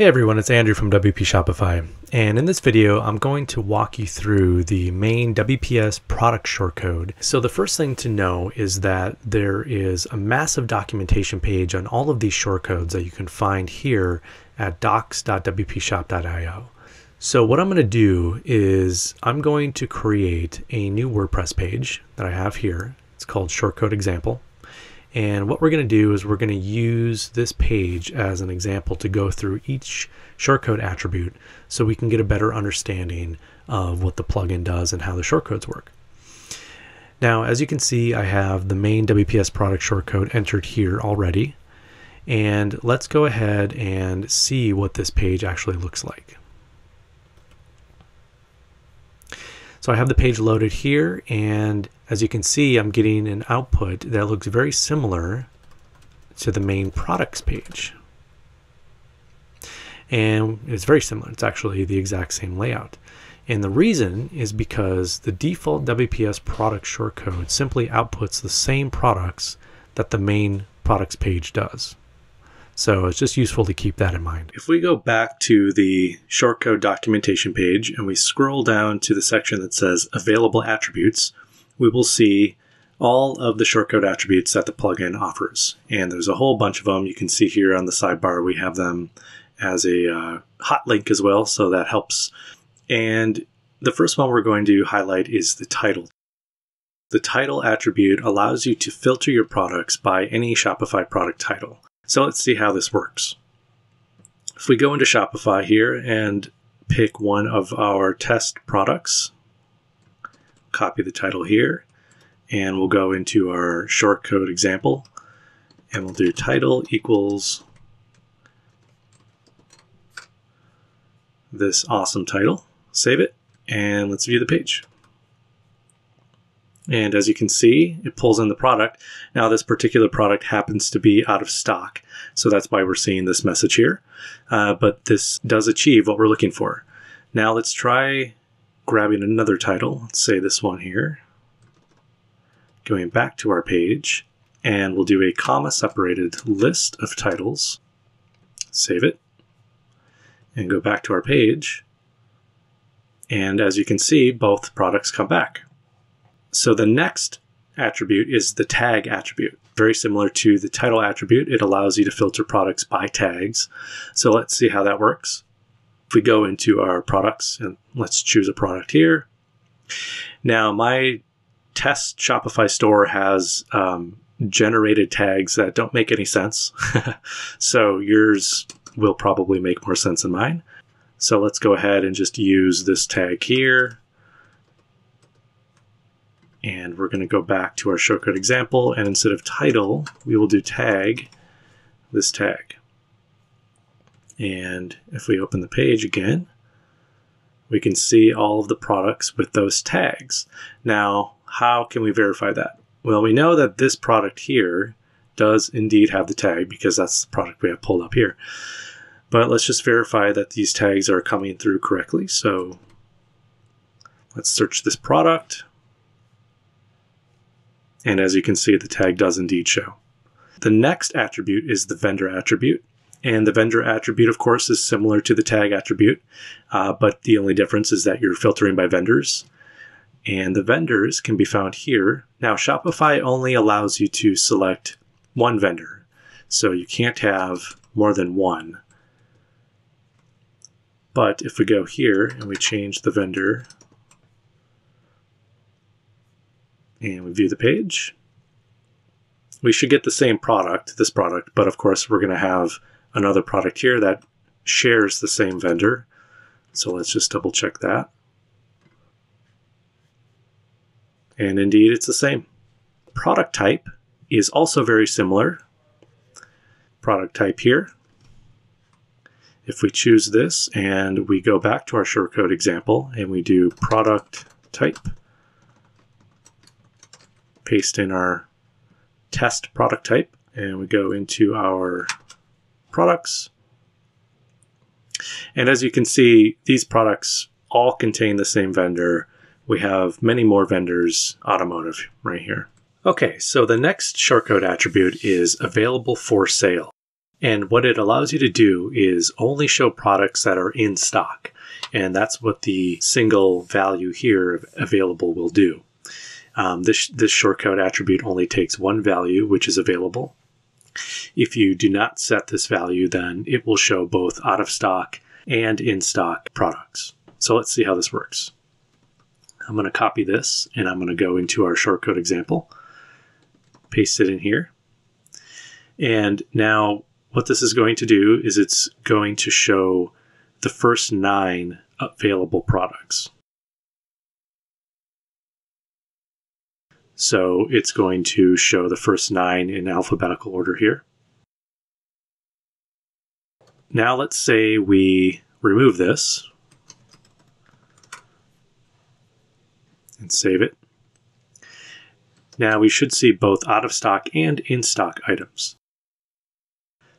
Hey everyone, it's Andrew from WP Shopify, and in this video I'm going to walk you through the main WPS product shortcode. So the first thing to know is that there is a massive documentation page on all of these shortcodes that you can find here at docs.wpshop.io. So what I'm going to do is I'm going to create a new WordPress page that I have here. It's called shortcode example. And what we're going to do is we're going to use this page as an example to go through each shortcode attribute so we can get a better understanding of what the plugin does and how the shortcodes work. Now, as you can see, I have the main WPS product shortcode entered here already. And let's go ahead and see what this page actually looks like. So I have the page loaded here and as you can see I'm getting an output that looks very similar to the main products page. And it's very similar. It's actually the exact same layout. And the reason is because the default WPS product shortcode simply outputs the same products that the main products page does. So it's just useful to keep that in mind. If we go back to the shortcode documentation page and we scroll down to the section that says available attributes, we will see all of the shortcode attributes that the plugin offers. And there's a whole bunch of them. You can see here on the sidebar, we have them as a uh, hot link as well, so that helps. And the first one we're going to highlight is the title. The title attribute allows you to filter your products by any Shopify product title. So let's see how this works. If we go into Shopify here and pick one of our test products, copy the title here, and we'll go into our shortcode example, and we'll do title equals this awesome title. Save it, and let's view the page. And as you can see, it pulls in the product. Now this particular product happens to be out of stock. So that's why we're seeing this message here. Uh, but this does achieve what we're looking for. Now let's try grabbing another title. Let's say this one here. Going back to our page and we'll do a comma separated list of titles. Save it and go back to our page. And as you can see, both products come back. So the next attribute is the tag attribute. Very similar to the title attribute, it allows you to filter products by tags. So let's see how that works. If we go into our products and let's choose a product here. Now my test Shopify store has um, generated tags that don't make any sense. so yours will probably make more sense than mine. So let's go ahead and just use this tag here and we're going to go back to our shortcode example, and instead of title, we will do tag, this tag. And if we open the page again, we can see all of the products with those tags. Now, how can we verify that? Well, we know that this product here does indeed have the tag because that's the product we have pulled up here. But let's just verify that these tags are coming through correctly. So let's search this product. And as you can see, the tag does indeed show. The next attribute is the vendor attribute. And the vendor attribute, of course, is similar to the tag attribute, uh, but the only difference is that you're filtering by vendors. And the vendors can be found here. Now, Shopify only allows you to select one vendor, so you can't have more than one. But if we go here and we change the vendor and we view the page, we should get the same product, this product, but of course we're going to have another product here that shares the same vendor. So let's just double check that. And indeed, it's the same. Product type is also very similar. Product type here. If we choose this and we go back to our shortcode example and we do product type, paste in our test product type and we go into our products. And as you can see, these products all contain the same vendor. We have many more vendors, automotive, right here. Okay, so the next shortcode attribute is available for sale. And what it allows you to do is only show products that are in stock. And that's what the single value here available will do. Um, this, this shortcode attribute only takes one value, which is available. If you do not set this value, then it will show both out of stock and in stock products. So let's see how this works. I'm going to copy this and I'm going to go into our shortcode example, paste it in here. And now what this is going to do is it's going to show the first nine available products. So it's going to show the first nine in alphabetical order here. Now let's say we remove this and save it. Now we should see both out of stock and in stock items.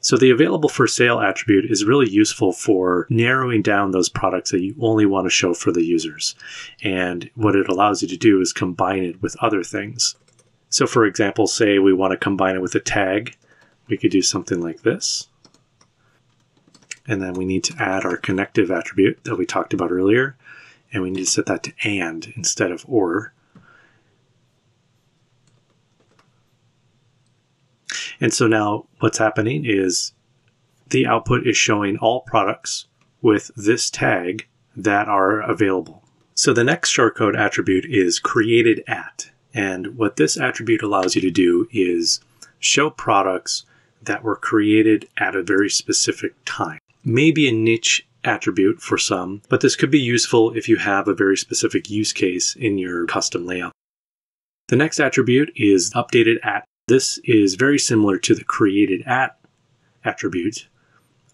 So the available for sale attribute is really useful for narrowing down those products that you only want to show for the users. And what it allows you to do is combine it with other things. So for example, say we want to combine it with a tag, we could do something like this. And then we need to add our connective attribute that we talked about earlier. And we need to set that to and instead of or. And so now what's happening is the output is showing all products with this tag that are available. So the next shortcode attribute is created at. And what this attribute allows you to do is show products that were created at a very specific time. Maybe a niche attribute for some, but this could be useful if you have a very specific use case in your custom layout. The next attribute is updated at this is very similar to the created at attribute.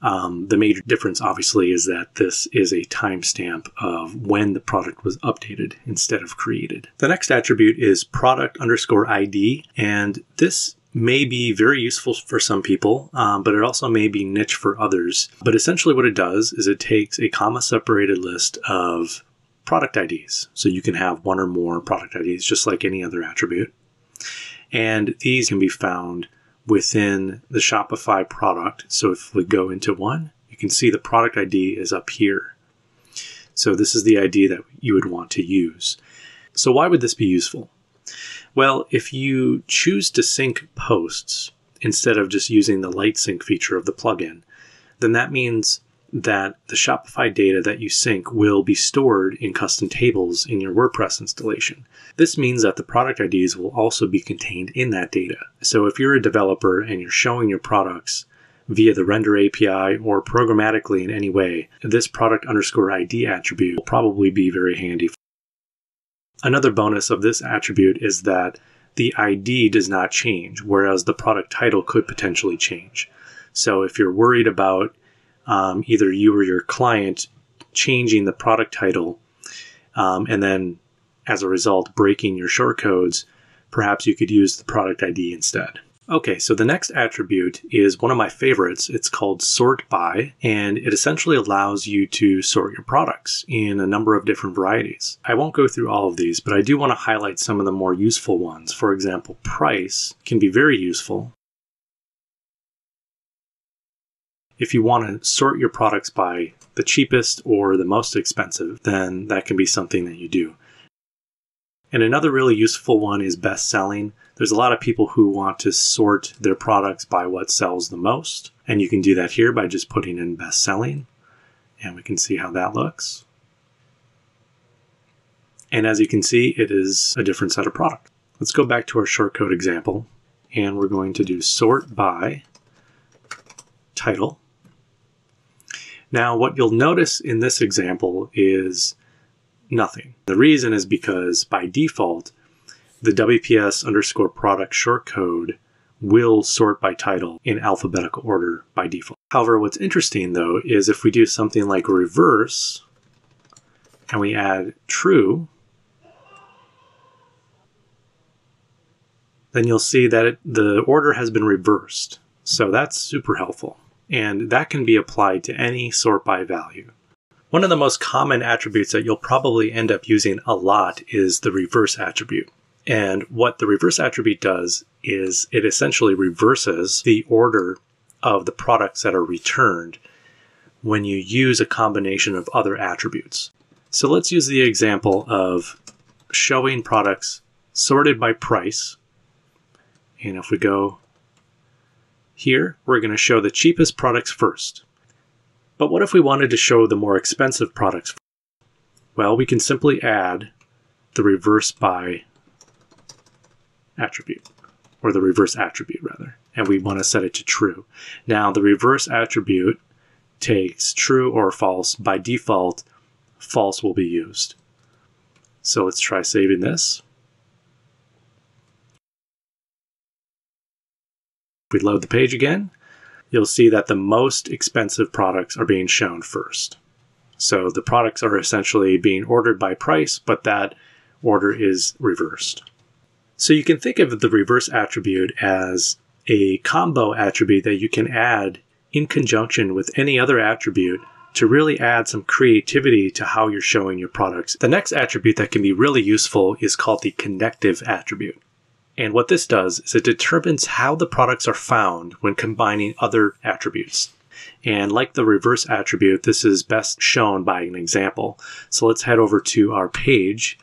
Um, the major difference, obviously, is that this is a timestamp of when the product was updated instead of created. The next attribute is product underscore ID, and this may be very useful for some people, um, but it also may be niche for others. But essentially, what it does is it takes a comma separated list of product IDs. So you can have one or more product IDs, just like any other attribute. And these can be found within the Shopify product. So if we go into one, you can see the product ID is up here. So this is the ID that you would want to use. So why would this be useful? Well, if you choose to sync posts instead of just using the light sync feature of the plugin, then that means that the Shopify data that you sync will be stored in custom tables in your WordPress installation. This means that the product IDs will also be contained in that data. So if you're a developer and you're showing your products via the render API or programmatically in any way, this product underscore ID attribute will probably be very handy. Another bonus of this attribute is that the ID does not change, whereas the product title could potentially change. So if you're worried about um, either you or your client changing the product title um, and then as a result breaking your shortcodes, perhaps you could use the product ID instead. Okay, so the next attribute is one of my favorites. It's called sort by, and it essentially allows you to sort your products in a number of different varieties. I won't go through all of these, but I do want to highlight some of the more useful ones. For example, price can be very useful If you want to sort your products by the cheapest or the most expensive, then that can be something that you do. And another really useful one is best selling. There's a lot of people who want to sort their products by what sells the most. And you can do that here by just putting in best selling. And we can see how that looks. And as you can see, it is a different set of products. Let's go back to our shortcode example. And we're going to do sort by title. Now, what you'll notice in this example is nothing. The reason is because by default, the WPS underscore product shortcode will sort by title in alphabetical order by default. However, what's interesting though is if we do something like reverse and we add true, then you'll see that it, the order has been reversed. So that's super helpful and that can be applied to any sort by value. One of the most common attributes that you'll probably end up using a lot is the reverse attribute. And what the reverse attribute does is it essentially reverses the order of the products that are returned when you use a combination of other attributes. So let's use the example of showing products sorted by price. And if we go here, we're going to show the cheapest products first. But what if we wanted to show the more expensive products? Well, we can simply add the reverse by attribute, or the reverse attribute rather, and we want to set it to true. Now, the reverse attribute takes true or false. By default, false will be used. So let's try saving this. We load the page again, you'll see that the most expensive products are being shown first. So the products are essentially being ordered by price, but that order is reversed. So you can think of the reverse attribute as a combo attribute that you can add in conjunction with any other attribute to really add some creativity to how you're showing your products. The next attribute that can be really useful is called the connective attribute. And what this does is it determines how the products are found when combining other attributes. And like the reverse attribute, this is best shown by an example. So let's head over to our page.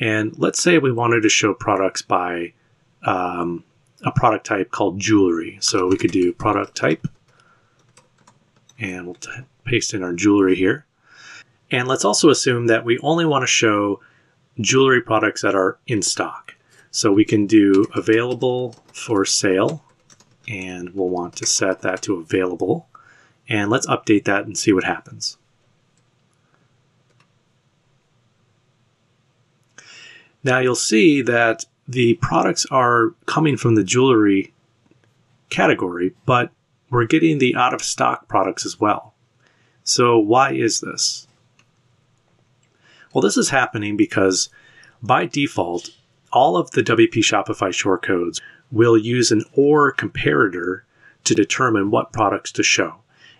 And let's say we wanted to show products by um, a product type called jewelry. So we could do product type. And we'll paste in our jewelry here. And let's also assume that we only want to show jewelry products that are in stock. So we can do available for sale and we'll want to set that to available. And let's update that and see what happens. Now you'll see that the products are coming from the jewelry category, but we're getting the out of stock products as well. So why is this? Well, this is happening because by default, all of the WP Shopify shortcodes will use an OR comparator to determine what products to show.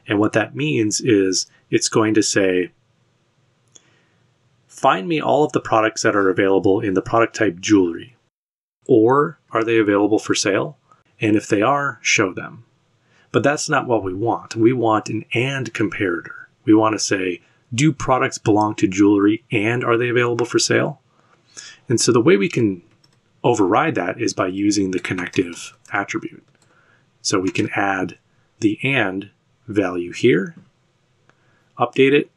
And what that means is it's going to say, find me all of the products that are available in the product type jewelry. Or are they available for sale? And if they are, show them. But that's not what we want. We want an AND comparator. We want to say, do products belong to jewelry and are they available for sale? And so the way we can override that is by using the connective attribute. So we can add the AND value here, update it.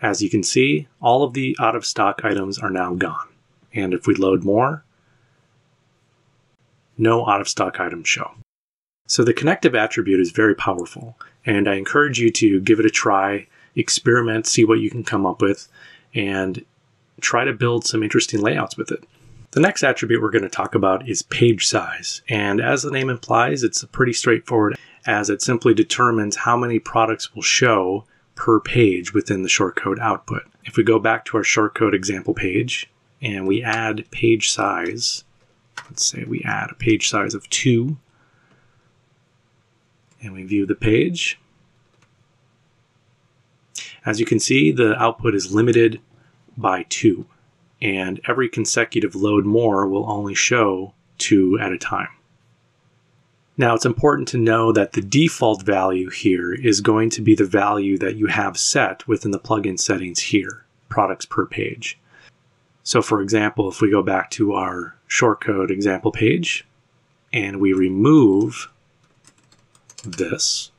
As you can see, all of the out of stock items are now gone. And if we load more, no out of stock items show. So the connective attribute is very powerful, and I encourage you to give it a try, experiment, see what you can come up with, and try to build some interesting layouts with it. The next attribute we're going to talk about is page size, and as the name implies, it's pretty straightforward as it simply determines how many products will show per page within the shortcode output. If we go back to our shortcode example page and we add page size, let's say we add a page size of 2 and we view the page. As you can see, the output is limited by two, and every consecutive load more will only show two at a time. Now, it's important to know that the default value here is going to be the value that you have set within the plugin settings here, products per page. So for example, if we go back to our shortcode example page and we remove this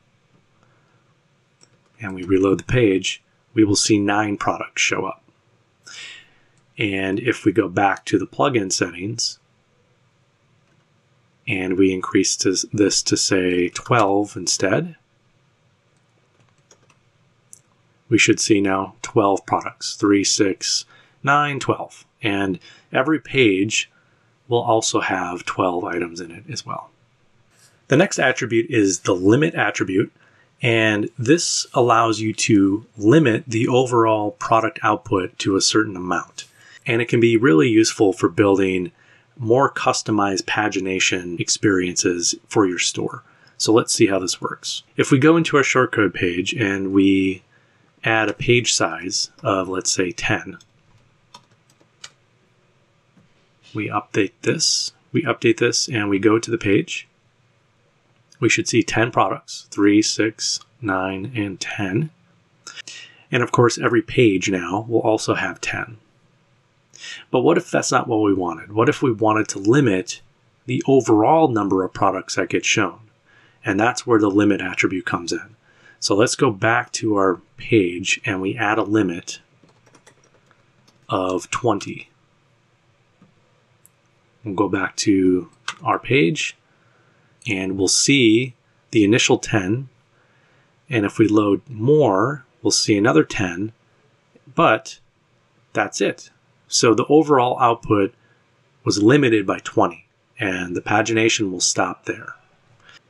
and we reload the page, we will see nine products show up. And if we go back to the plugin settings and we increase this to say 12 instead, we should see now 12 products 3, 6, 9, 12. And every page will also have 12 items in it as well. The next attribute is the limit attribute. And this allows you to limit the overall product output to a certain amount. And it can be really useful for building more customized pagination experiences for your store. So let's see how this works. If we go into our shortcode page and we add a page size of, let's say, 10, we update this, we update this, and we go to the page we should see 10 products 3, 6, 9, and 10. And of course, every page now will also have 10. But what if that's not what we wanted? What if we wanted to limit the overall number of products that get shown? And that's where the limit attribute comes in. So let's go back to our page and we add a limit of 20. We'll go back to our page and we'll see the initial 10. And if we load more, we'll see another 10, but that's it. So the overall output was limited by 20, and the pagination will stop there.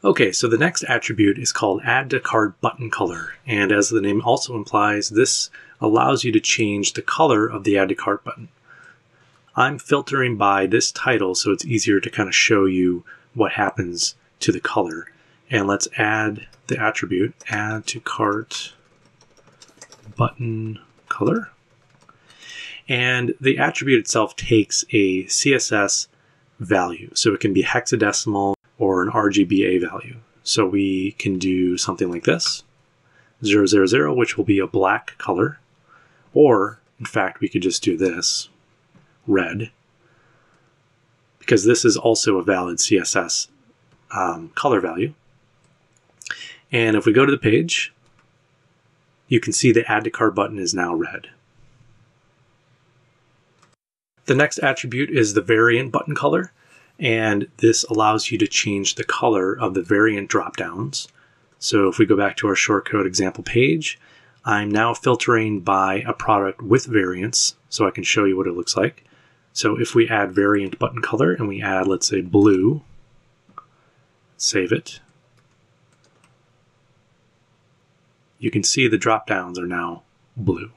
Okay, so the next attribute is called add to cart button color, and as the name also implies, this allows you to change the color of the add to cart button. I'm filtering by this title so it's easier to kind of show you what happens to the color. And let's add the attribute add to cart button color. And the attribute itself takes a CSS value. So it can be hexadecimal or an RGBA value. So we can do something like this 000, which will be a black color. Or, in fact, we could just do this red because this is also a valid CSS um, color value. And if we go to the page, you can see the add to cart button is now red. The next attribute is the variant button color, and this allows you to change the color of the variant dropdowns. So if we go back to our shortcode example page, I'm now filtering by a product with variants, so I can show you what it looks like. So if we add variant button color and we add, let's say, blue, save it, you can see the drop downs are now blue.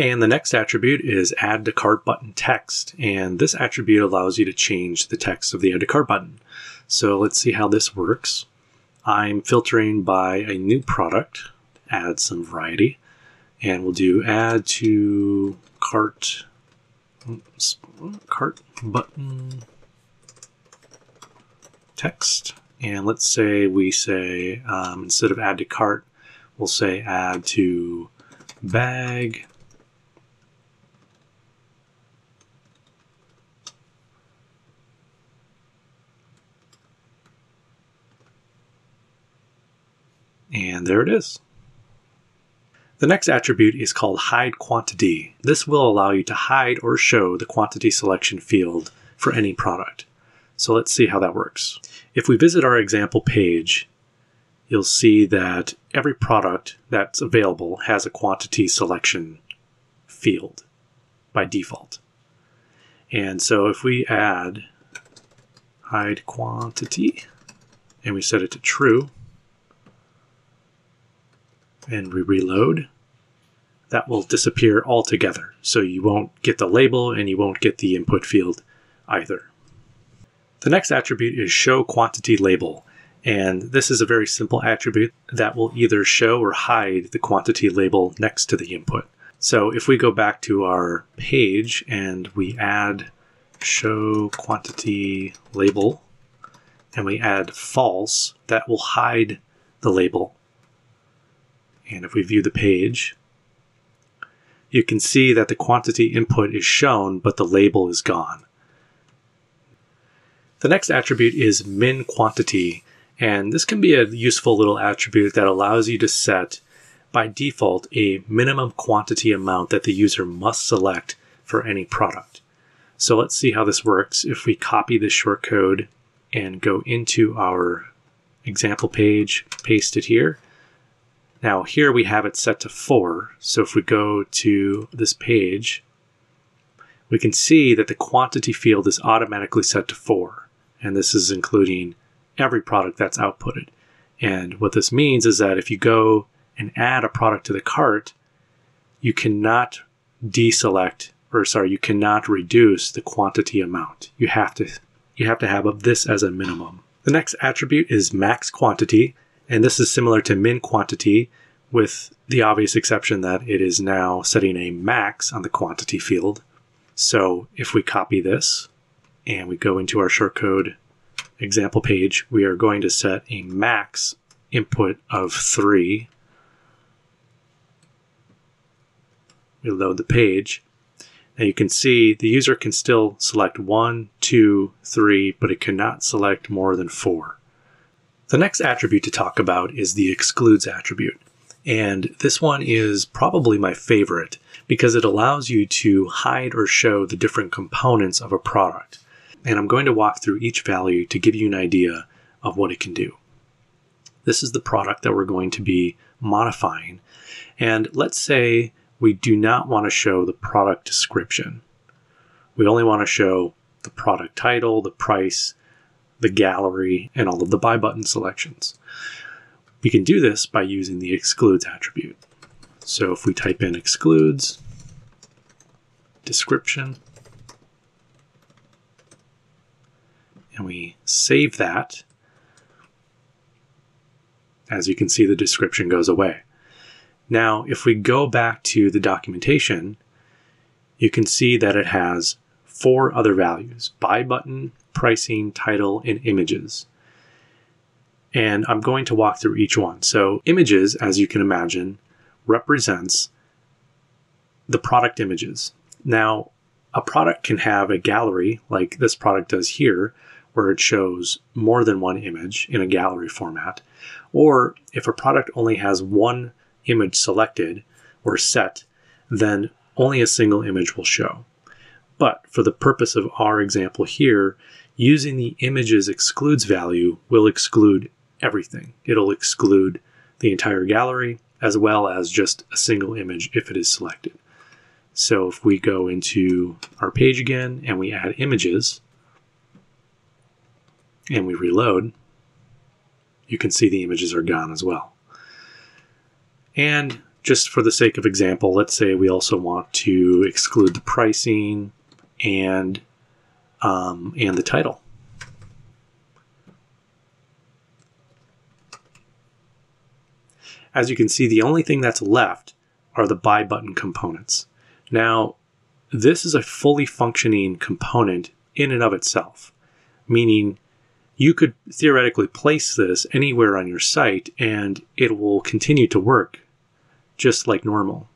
And the next attribute is add to cart button text. And this attribute allows you to change the text of the add to cart button. So let's see how this works. I'm filtering by a new product, add some variety, and we'll do add to cart cart button text. And let's say we say um, instead of add to cart, we'll say add to bag. And there it is. The next attribute is called hide quantity. This will allow you to hide or show the quantity selection field for any product. So let's see how that works. If we visit our example page, you'll see that every product that's available has a quantity selection field by default. And so if we add hide quantity and we set it to true, and we reload, that will disappear altogether. So you won't get the label and you won't get the input field either. The next attribute is show quantity label. And this is a very simple attribute that will either show or hide the quantity label next to the input. So if we go back to our page and we add show quantity label and we add false, that will hide the label and if we view the page, you can see that the quantity input is shown, but the label is gone. The next attribute is min quantity, and this can be a useful little attribute that allows you to set by default a minimum quantity amount that the user must select for any product. So let's see how this works. If we copy this shortcode and go into our example page, paste it here, now here we have it set to 4, so if we go to this page, we can see that the quantity field is automatically set to 4, and this is including every product that's outputted. And what this means is that if you go and add a product to the cart, you cannot deselect or sorry, you cannot reduce the quantity amount. You have to you have to have of this as a minimum. The next attribute is max quantity, and this is similar to min quantity, with the obvious exception that it is now setting a max on the quantity field. So if we copy this and we go into our shortcode example page, we are going to set a max input of 3. We load the page. Now you can see the user can still select 1, 2, 3, but it cannot select more than 4. The next attribute to talk about is the excludes attribute. And this one is probably my favorite because it allows you to hide or show the different components of a product. And I'm going to walk through each value to give you an idea of what it can do. This is the product that we're going to be modifying. And let's say we do not want to show the product description. We only want to show the product title, the price, the gallery, and all of the buy button selections. We can do this by using the excludes attribute. So if we type in excludes, description, and we save that, as you can see, the description goes away. Now, if we go back to the documentation, you can see that it has four other values, buy button, pricing, title, and images. And I'm going to walk through each one. So images, as you can imagine, represents the product images. Now, a product can have a gallery like this product does here, where it shows more than one image in a gallery format. Or if a product only has one image selected or set, then only a single image will show. But for the purpose of our example here, using the images excludes value will exclude everything. It'll exclude the entire gallery as well as just a single image if it is selected. So if we go into our page again and we add images and we reload, you can see the images are gone as well. And just for the sake of example, let's say we also want to exclude the pricing and um, and the title. As you can see, the only thing that's left are the buy button components. Now, this is a fully functioning component in and of itself, meaning you could theoretically place this anywhere on your site and it will continue to work just like normal.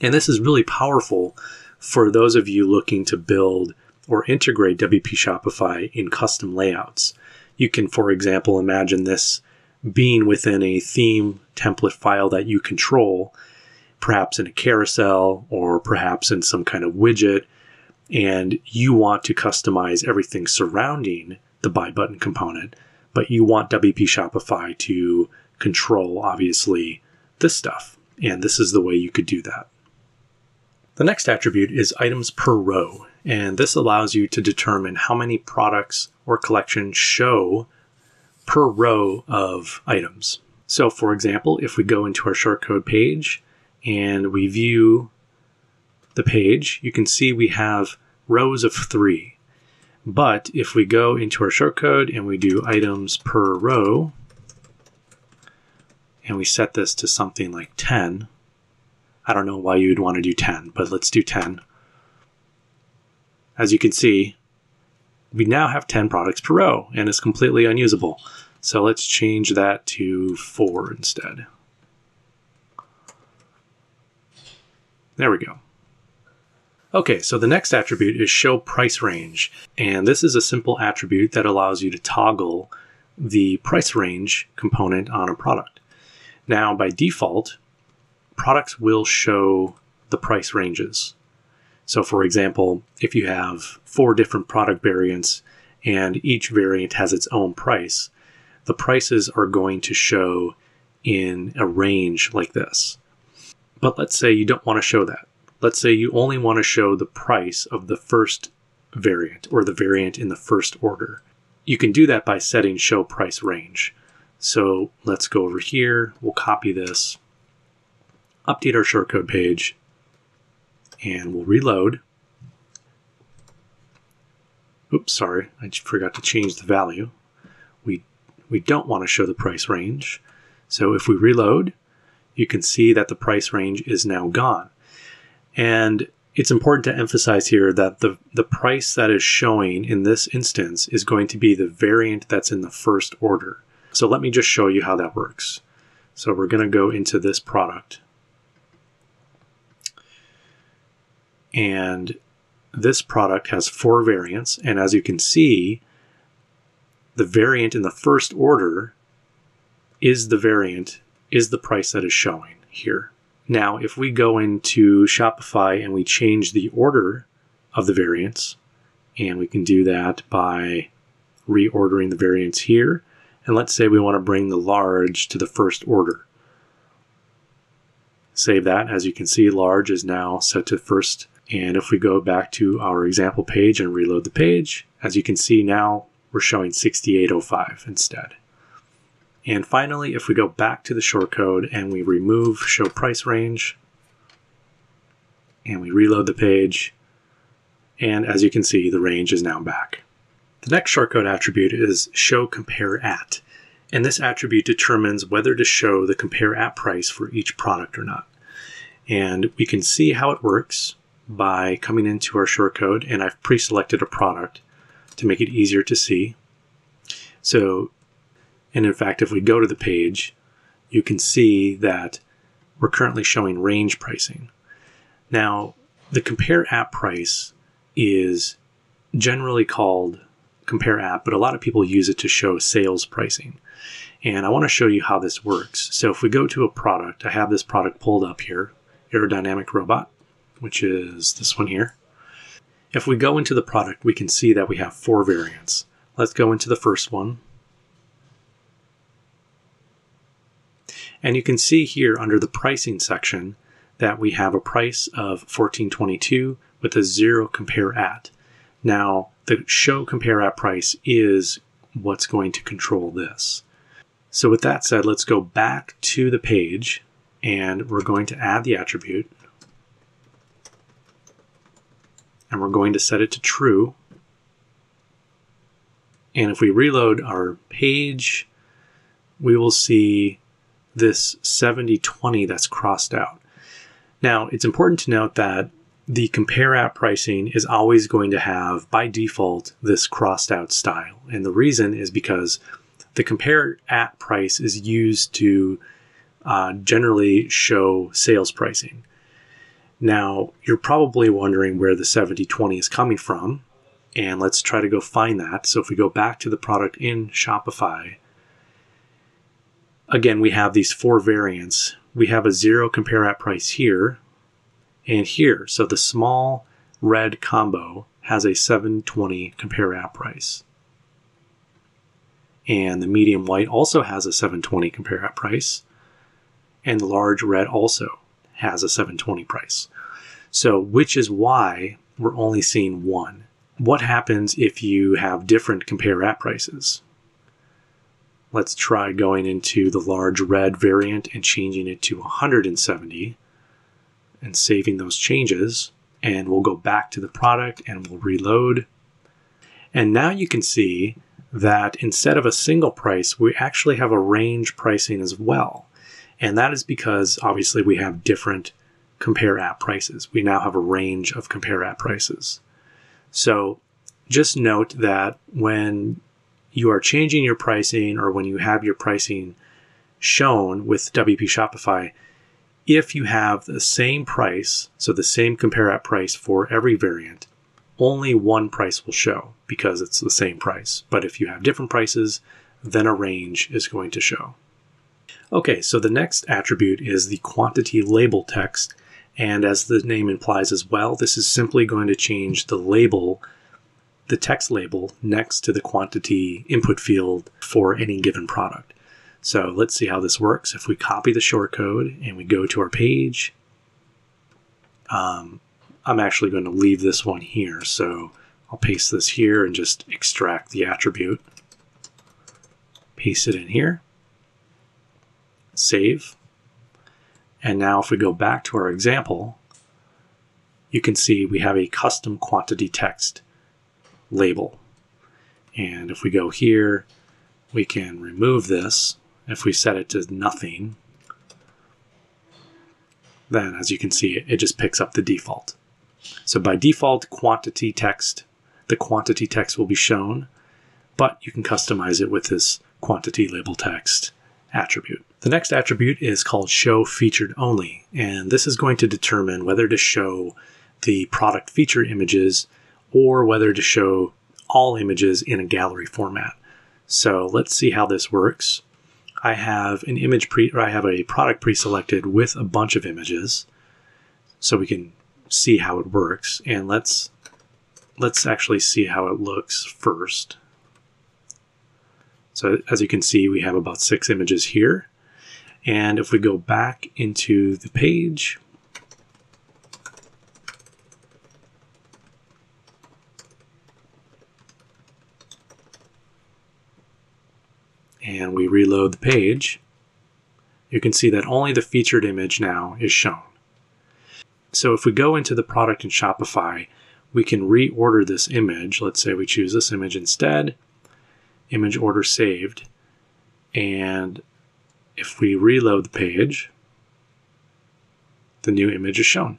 And this is really powerful for those of you looking to build or integrate WP Shopify in custom layouts. You can, for example, imagine this being within a theme template file that you control, perhaps in a carousel or perhaps in some kind of widget, and you want to customize everything surrounding the buy button component, but you want WP Shopify to control, obviously, this stuff. And this is the way you could do that. The next attribute is items per row, and this allows you to determine how many products or collections show per row of items. So, for example, if we go into our shortcode page and we view the page, you can see we have rows of three. But if we go into our shortcode and we do items per row, and we set this to something like 10, I don't know why you'd want to do 10, but let's do 10. As you can see, we now have 10 products per row and it's completely unusable. So let's change that to 4 instead. There we go. Okay, so the next attribute is show price range. And this is a simple attribute that allows you to toggle the price range component on a product. Now, by default, products will show the price ranges. So, for example, if you have four different product variants and each variant has its own price, the prices are going to show in a range like this. But let's say you don't want to show that. Let's say you only want to show the price of the first variant or the variant in the first order. You can do that by setting show price range. So let's go over here, we'll copy this, update our shortcode page, and we'll reload. Oops, sorry, I forgot to change the value. We, we don't want to show the price range. So if we reload, you can see that the price range is now gone. And it's important to emphasize here that the, the price that is showing in this instance is going to be the variant that's in the first order. So let me just show you how that works. So we're going to go into this product. And this product has four variants. And as you can see, the variant in the first order is the variant, is the price that is showing here. Now, if we go into Shopify and we change the order of the variants, and we can do that by reordering the variants here, and let's say we want to bring the large to the first order. Save that. As you can see, large is now set to first. And if we go back to our example page and reload the page, as you can see now, we're showing 6805 instead. And finally, if we go back to the shortcode and we remove show price range, and we reload the page, and as you can see, the range is now back. The next shortcode attribute is show compare at, and this attribute determines whether to show the compare at price for each product or not. And we can see how it works by coming into our shortcode, and I've pre-selected a product to make it easier to see. So and in fact, if we go to the page, you can see that we're currently showing range pricing. Now, the compare at price is generally called compare at, but a lot of people use it to show sales pricing. And I want to show you how this works. So if we go to a product, I have this product pulled up here, Aerodynamic Robot, which is this one here. If we go into the product, we can see that we have four variants. Let's go into the first one, And you can see here under the pricing section that we have a price of 1422 with a zero compare at. Now, the show compare at price is what's going to control this. So with that said, let's go back to the page and we're going to add the attribute. And we're going to set it to true. And if we reload our page, we will see this 70-20 that's crossed out. Now, it's important to note that the compare at pricing is always going to have, by default, this crossed out style. And the reason is because the compare at price is used to uh, generally show sales pricing. Now, you're probably wondering where the 70-20 is coming from, and let's try to go find that. So if we go back to the product in Shopify, again, we have these four variants. We have a zero compare at price here and here. So the small red combo has a 720 compare at price. And the medium white also has a 720 compare at price. And the large red also has a 720 price. So, which is why we're only seeing one. What happens if you have different compare at prices? Let's try going into the large red variant and changing it to 170 and saving those changes. And we'll go back to the product and we'll reload. And now you can see that instead of a single price, we actually have a range pricing as well. And that is because obviously we have different compare at prices. We now have a range of compare at prices. So just note that when you are changing your pricing or when you have your pricing shown with WP Shopify, if you have the same price, so the same compare at price for every variant, only one price will show because it's the same price. But if you have different prices, then a range is going to show. Okay, so the next attribute is the quantity label text. And as the name implies as well, this is simply going to change the label the text label next to the quantity input field for any given product. So let's see how this works. If we copy the shortcode and we go to our page, um, I'm actually going to leave this one here. So I'll paste this here and just extract the attribute. Paste it in here. Save. And now if we go back to our example, you can see we have a custom quantity text label. And if we go here, we can remove this. If we set it to nothing, then as you can see, it just picks up the default. So by default, quantity text, the quantity text will be shown, but you can customize it with this quantity label text attribute. The next attribute is called show featured only, and this is going to determine whether to show the product feature images or whether to show all images in a gallery format. So let's see how this works. I have an image pre or I have a product pre-selected with a bunch of images so we can see how it works and let's let's actually see how it looks first. So as you can see we have about six images here and if we go back into the page and we reload the page, you can see that only the featured image now is shown. So if we go into the product in Shopify, we can reorder this image. Let's say we choose this image instead, image order saved. And if we reload the page, the new image is shown.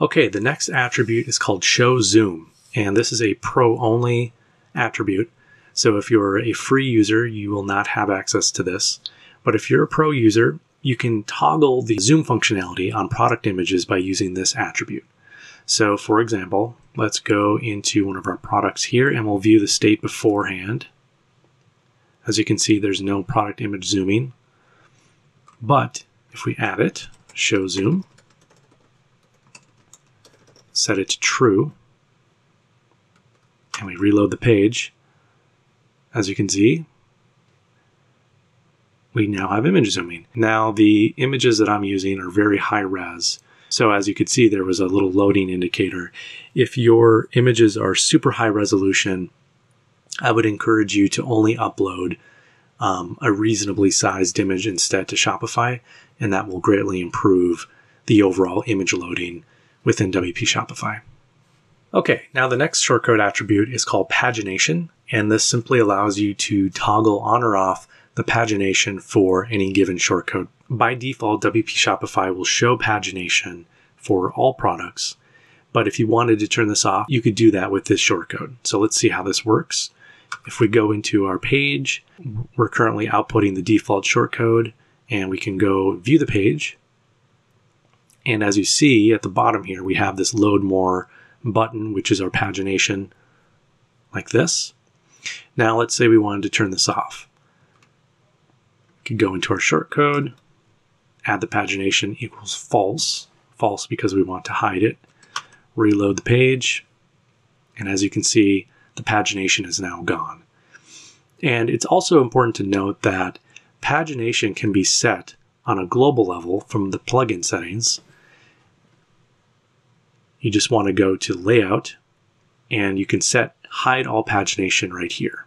Okay, the next attribute is called show zoom, and this is a pro only attribute. So if you're a free user, you will not have access to this. But if you're a pro user, you can toggle the zoom functionality on product images by using this attribute. So for example, let's go into one of our products here and we'll view the state beforehand. As you can see, there's no product image zooming. But if we add it, show zoom, set it to true, and we reload the page, as you can see, we now have image zooming. Now the images that I'm using are very high res. So as you could see, there was a little loading indicator. If your images are super high resolution, I would encourage you to only upload um, a reasonably sized image instead to Shopify, and that will greatly improve the overall image loading within WP Shopify. Okay, now the next shortcode attribute is called pagination, and this simply allows you to toggle on or off the pagination for any given shortcode. By default, WP Shopify will show pagination for all products, but if you wanted to turn this off, you could do that with this shortcode. So let's see how this works. If we go into our page, we're currently outputting the default shortcode, and we can go view the page. And as you see at the bottom here, we have this load more button, which is our pagination, like this. Now let's say we wanted to turn this off. We could go into our shortcode, add the pagination equals false, false because we want to hide it, reload the page, and as you can see, the pagination is now gone. And it's also important to note that pagination can be set on a global level from the plugin settings you just want to go to layout and you can set hide all pagination right here.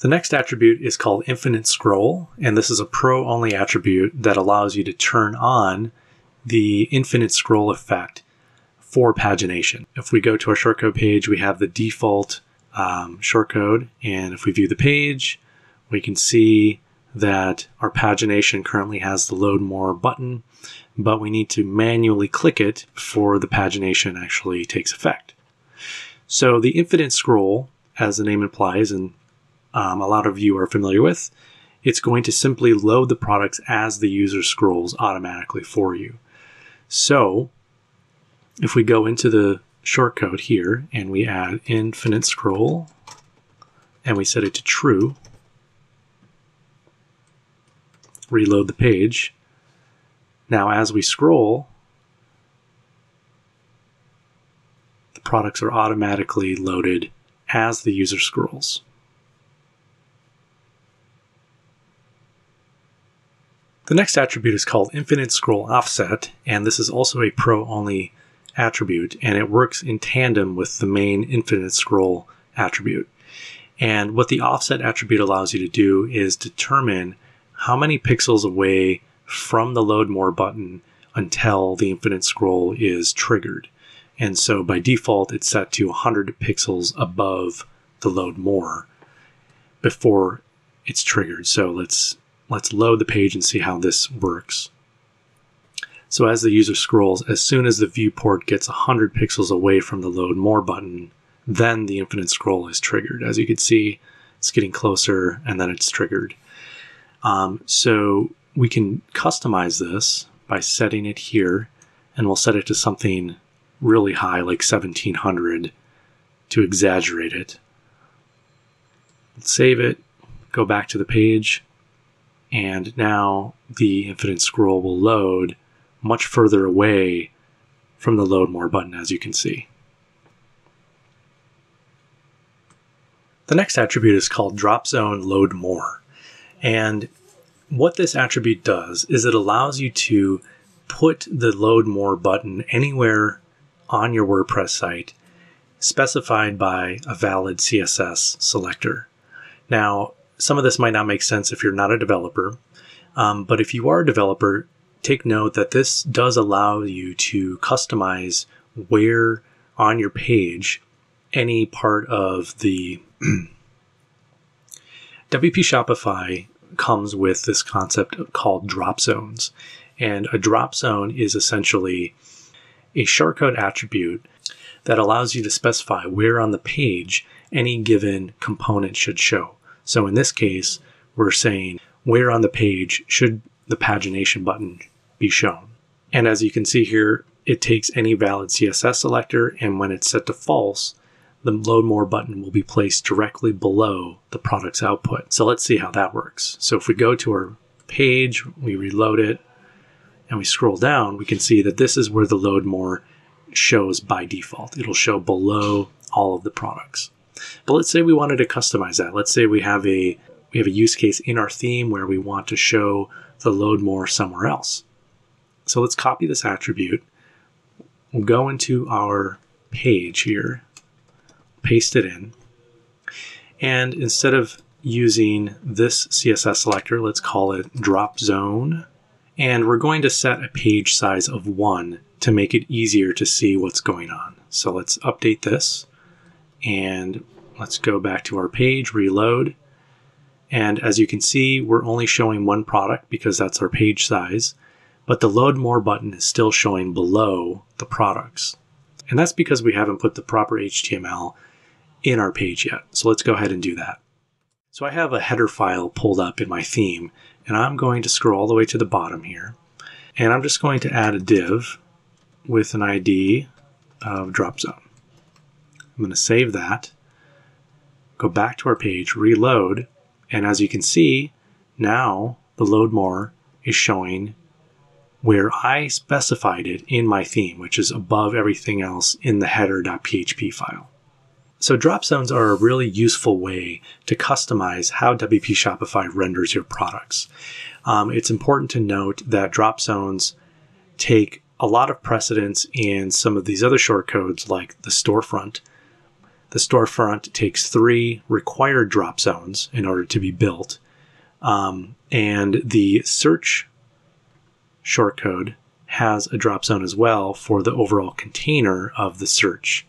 The next attribute is called infinite scroll, and this is a pro only attribute that allows you to turn on the infinite scroll effect for pagination. If we go to our shortcode page, we have the default um, shortcode, and if we view the page, we can see that our pagination currently has the load more button, but we need to manually click it before the pagination actually takes effect. So the infinite scroll, as the name implies, and um, a lot of you are familiar with, it's going to simply load the products as the user scrolls automatically for you. So if we go into the shortcode here and we add infinite scroll and we set it to true, reload the page, now, as we scroll, the products are automatically loaded as the user scrolls. The next attribute is called Infinite Scroll Offset, and this is also a Pro only attribute, and it works in tandem with the main Infinite Scroll attribute. And what the offset attribute allows you to do is determine how many pixels away from the load more button until the infinite scroll is triggered. And so by default, it's set to 100 pixels above the load more before it's triggered. So let's let's load the page and see how this works. So as the user scrolls, as soon as the viewport gets 100 pixels away from the load more button, then the infinite scroll is triggered. As you can see, it's getting closer and then it's triggered. Um, so we can customize this by setting it here and we'll set it to something really high like 1700 to exaggerate it. Save it, go back to the page, and now the infinite scroll will load much further away from the load more button as you can see. The next attribute is called drop zone load more. And what this attribute does is it allows you to put the load more button anywhere on your WordPress site specified by a valid CSS selector. Now, some of this might not make sense if you're not a developer, um, but if you are a developer, take note that this does allow you to customize where on your page any part of the WP Shopify comes with this concept called drop zones. And a drop zone is essentially a shortcode attribute that allows you to specify where on the page any given component should show. So in this case, we're saying where on the page should the pagination button be shown. And as you can see here, it takes any valid CSS selector, and when it's set to false, the load more button will be placed directly below the product's output. So let's see how that works. So if we go to our page, we reload it, and we scroll down, we can see that this is where the load more shows by default. It'll show below all of the products. But let's say we wanted to customize that. Let's say we have a we have a use case in our theme where we want to show the load more somewhere else. So let's copy this attribute. We'll go into our page here paste it in. And instead of using this CSS selector, let's call it drop zone. And we're going to set a page size of one to make it easier to see what's going on. So let's update this and let's go back to our page, reload. And as you can see, we're only showing one product because that's our page size, but the load more button is still showing below the products. And that's because we haven't put the proper HTML in our page yet. So let's go ahead and do that. So I have a header file pulled up in my theme, and I'm going to scroll all the way to the bottom here. And I'm just going to add a div with an ID of drop zone. I'm going to save that, go back to our page, reload, and as you can see, now the load more is showing where I specified it in my theme, which is above everything else in the header.php file. So drop zones are a really useful way to customize how WP Shopify renders your products. Um, it's important to note that drop zones take a lot of precedence in some of these other shortcodes like the storefront. The storefront takes three required drop zones in order to be built. Um, and the search shortcode has a drop zone as well for the overall container of the search